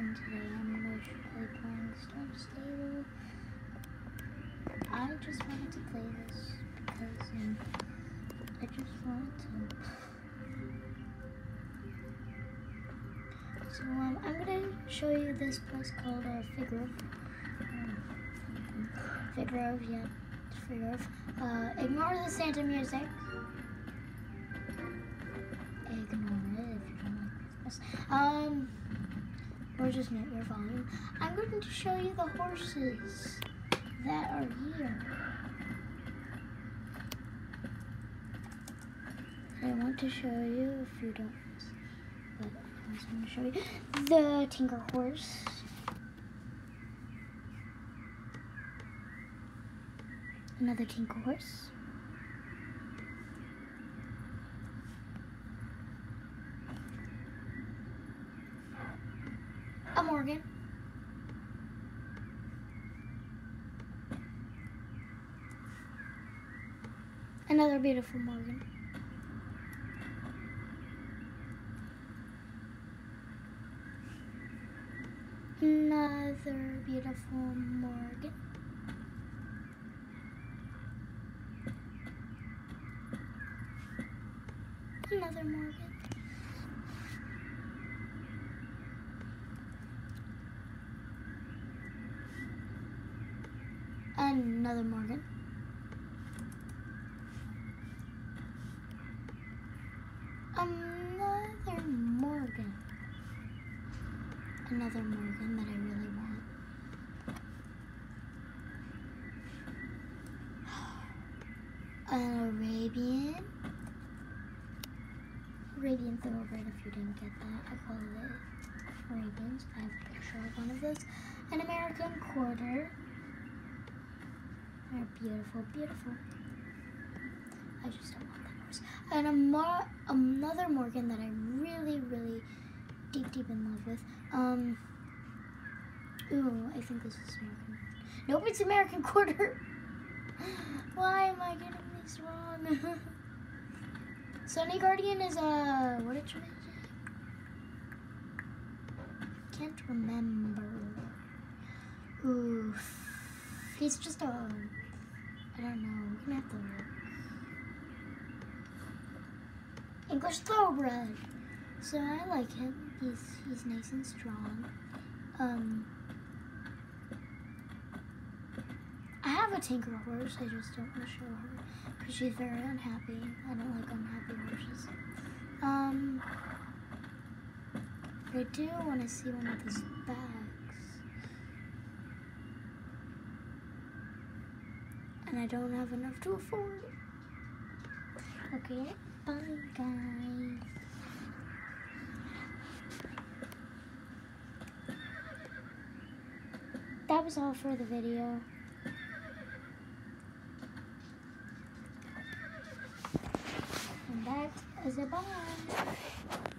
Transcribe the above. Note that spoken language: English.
and today I'm going playing Star Stable. I just wanted to play this because um, I just wanted to. So um, I'm going to show you this place called uh, Figrove. Um, Figrove, yeah, it's Figrove. Uh, ignore the Santa music. Ignore it if you don't like Christmas. Um, or just mute your volume. I'm going to show you the horses that are here. I want to show you if you don't, but I just want to show you the Tinker Horse. Another Tinker Horse. A Morgan. Another beautiful Morgan. Another beautiful Morgan. Another Morgan. Another Morgan. Another Morgan. Another Morgan that I really want. An Arabian. Arabian thoroughbred, if you didn't get that. I call it Arabians. I have a picture of one of those. An American quarter. They're beautiful, beautiful. I just don't want that horse. And a Mo- another Morgan that I'm really, really deep, deep in love with. Um. Ooh, I think this is American. Nope, it's American Quarter. Why am I getting this wrong? Sunny Guardian is a what did you? Can't remember. Oof. He's just a. I don't know. We're gonna have to look. English thoroughbred. So I like him. He's he's nice and strong. Um. I have a tinker horse. I just don't want to show her because she's very unhappy. I don't like unhappy horses. Um. I do want to see one of his bags. And I don't have enough to afford. Okay, bye guys. That was all for the video. And that is a bye.